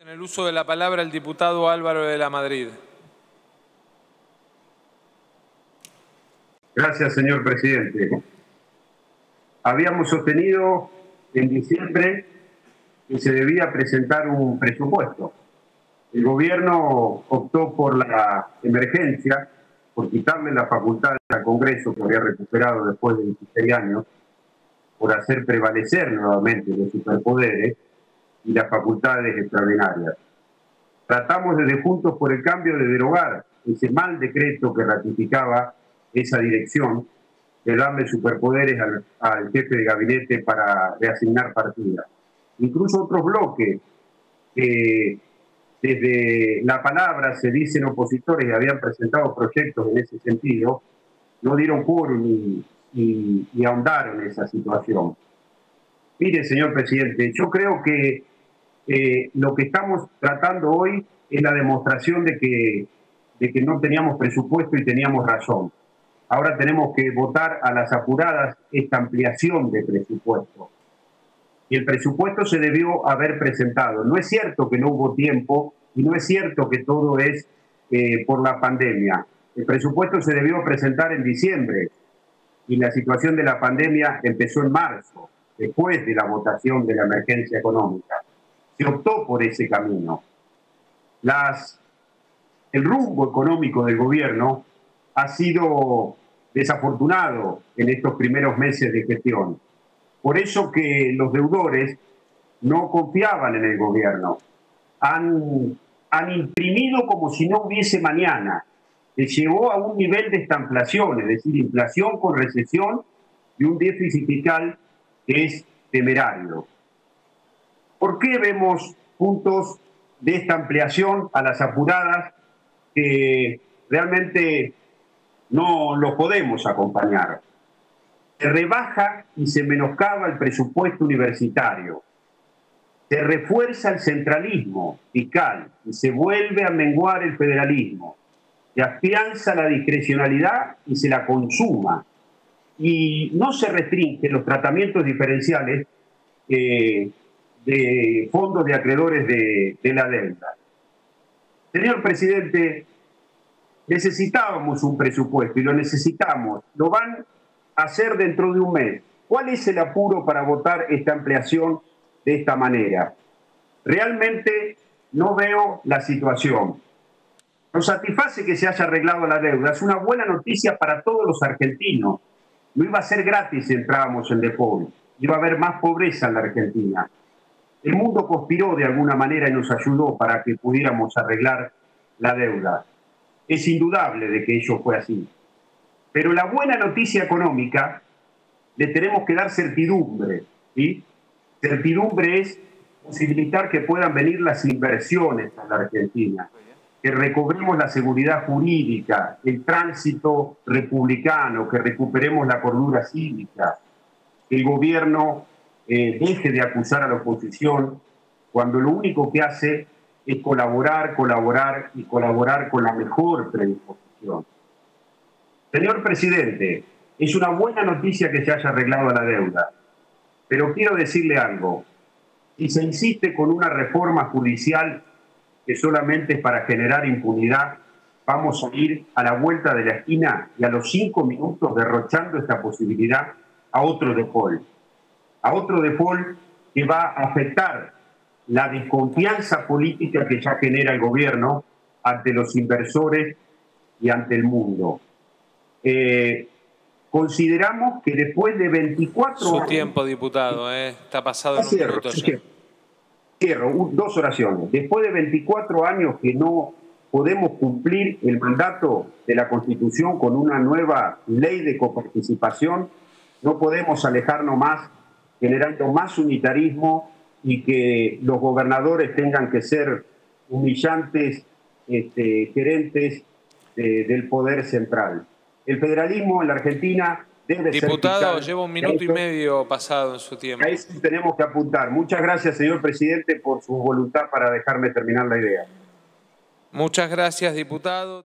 En el uso de la palabra el diputado Álvaro de la Madrid. Gracias, señor presidente. Habíamos sostenido en diciembre que se debía presentar un presupuesto. El gobierno optó por la emergencia, por quitarle la facultad al Congreso que había recuperado después de 16 años, por hacer prevalecer nuevamente los superpoderes y las facultades extraordinarias. Tratamos desde Juntos por el Cambio de derogar ese mal decreto que ratificaba esa dirección, de darle superpoderes al, jefe de gabinete para reasignar partidas. Incluso otros bloques que desde la palabra se dicen opositores y habían presentado proyectos en ese sentido, no dieron quórum y, y, ahondaron esa situación. Mire, señor presidente, yo creo que eh, lo que estamos tratando hoy es la demostración de que, de que no teníamos presupuesto y teníamos razón. Ahora tenemos que votar a las apuradas esta ampliación de presupuesto. Y el presupuesto se debió haber presentado. No es cierto que no hubo tiempo y no es cierto que todo es eh, por la pandemia. El presupuesto se debió presentar en diciembre y la situación de la pandemia empezó en marzo, después de la votación de la emergencia económica se optó por ese camino. El rumbo económico del gobierno ha sido desafortunado en estos primeros meses de gestión. Por eso que los deudores no confiaban en el gobierno. Han, imprimido como si no hubiese mañana. Se llegó a un nivel de estamplación, es decir, inflación con recesión y un déficit fiscal que es temerario. ¿Por qué vemos puntos de esta ampliación a las apuradas que realmente no los podemos acompañar? Se rebaja y se menoscaba el presupuesto universitario. Se refuerza el centralismo fiscal y se vuelve a menguar el federalismo. Se afianza la discrecionalidad y se la consuma. Y no se restringen los tratamientos diferenciales eh, de fondos de acreedores de, la deuda. Señor presidente, necesitábamos un presupuesto y lo necesitamos. Lo van a hacer dentro de un mes. ¿Cuál es el apuro para votar esta ampliación de esta manera? Realmente no veo la situación. Nos satisface que se haya arreglado la deuda. Es una buena noticia para todos los argentinos. No iba a ser gratis si entrábamos en default. Iba a haber más pobreza en la Argentina. El mundo conspiró de alguna manera y nos ayudó para que pudiéramos arreglar la deuda. Es indudable de que ello fue así. Pero la buena noticia económica le tenemos que dar certidumbre. ¿sí? Certidumbre es posibilitar que puedan venir las inversiones a la Argentina, que recobremos la seguridad jurídica, el tránsito republicano, que recuperemos la cordura cívica, el gobierno eh, deje de acusar a la oposición cuando lo único que hace es colaborar, colaborar y colaborar con la mejor predisposición. Señor presidente, es una buena noticia que se haya arreglado la deuda, pero quiero decirle algo. Si se insiste con una reforma judicial que solamente es para generar impunidad, vamos a ir a la vuelta de la esquina y a los cinco minutos derrochando esta posibilidad a otro default a otro default que va a afectar la desconfianza política que ya genera el gobierno ante los inversores y ante el mundo. Eh, consideramos que después de 24 Su años... Su tiempo, diputado, eh, está pasado en cierro, Cierro, dos oraciones. Después de 24 años que no podemos cumplir el mandato de la Constitución con una nueva ley de coparticipación, no podemos alejarnos más generando más unitarismo y que los gobernadores tengan que ser humillantes este, gerentes del poder central. El federalismo en la Argentina debe ser... Diputado, lleva un minuto y medio pasado en su tiempo. Ahí sí tenemos que apuntar. Muchas gracias, señor presidente, por su voluntad para dejarme terminar la idea. Muchas gracias, diputado.